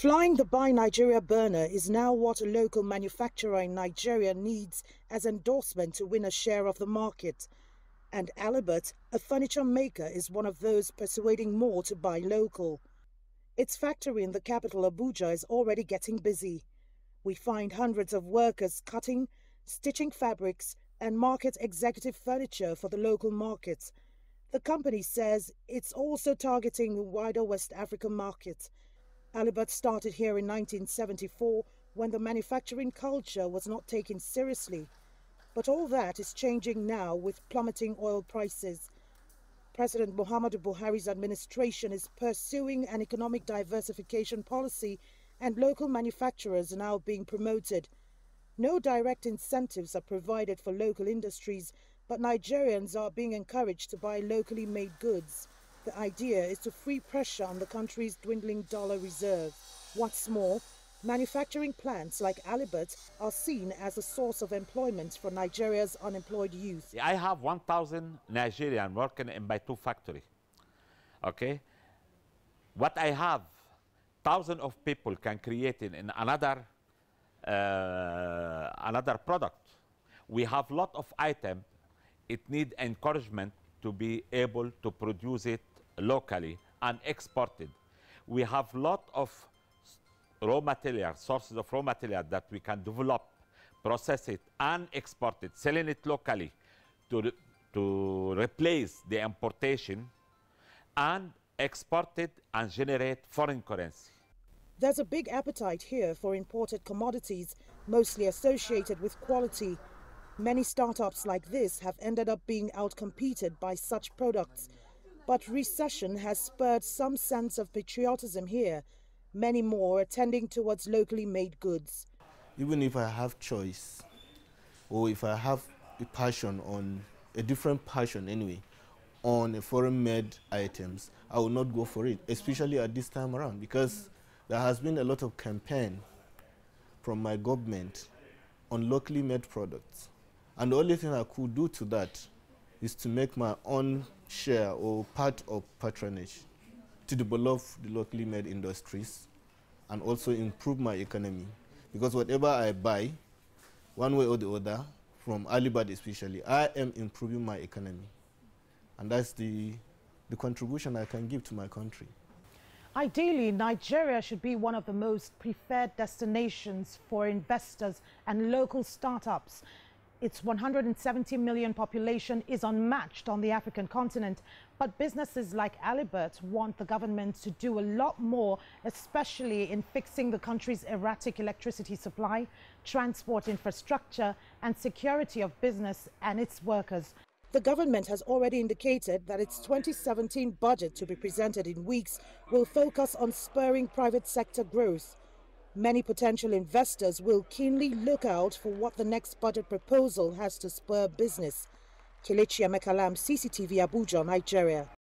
Flying the Buy Nigeria burner is now what a local manufacturer in Nigeria needs as endorsement to win a share of the market. And Alibert, a furniture maker, is one of those persuading more to buy local. Its factory in the capital Abuja is already getting busy. We find hundreds of workers cutting, stitching fabrics, and market executive furniture for the local market. The company says it's also targeting the wider West African market. Alibert started here in 1974 when the manufacturing culture was not taken seriously. But all that is changing now with plummeting oil prices. President Muhammadu Buhari's administration is pursuing an economic diversification policy and local manufacturers are now being promoted. No direct incentives are provided for local industries, but Nigerians are being encouraged to buy locally made goods. The idea is to free pressure on the country's dwindling dollar reserve. What's more, manufacturing plants like Alibert are seen as a source of employment for Nigeria's unemployed youth. I have 1,000 Nigerians working in my two factory. Okay? What I have, thousands of people can create in, in another uh, another product. We have lot of items. It need encouragement to be able to produce it locally and exported. We have a lot of raw material, sources of raw material that we can develop, process it, and export it, selling it locally to, re to replace the importation and export it and generate foreign currency. There's a big appetite here for imported commodities, mostly associated with quality. Many startups like this have ended up being outcompeted by such products. But recession has spurred some sense of patriotism here, many more attending towards locally made goods. Even if I have choice, or if I have a passion on, a different passion anyway, on a foreign made items, I will not go for it, especially at this time around, because there has been a lot of campaign from my government on locally made products. And the only thing I could do to that is to make my own share or part of patronage to develop the locally made industries and also improve my economy. Because whatever I buy, one way or the other, from Alibad especially, I am improving my economy. And that's the, the contribution I can give to my country. Ideally, Nigeria should be one of the most preferred destinations for investors and local startups. Its 170 million population is unmatched on the African continent, but businesses like Alibert want the government to do a lot more, especially in fixing the country's erratic electricity supply, transport infrastructure and security of business and its workers. The government has already indicated that its 2017 budget to be presented in weeks will focus on spurring private sector growth. Many potential investors will keenly look out for what the next budget proposal has to spur business. Kelechi Emekalam, CCTV Abuja, Nigeria.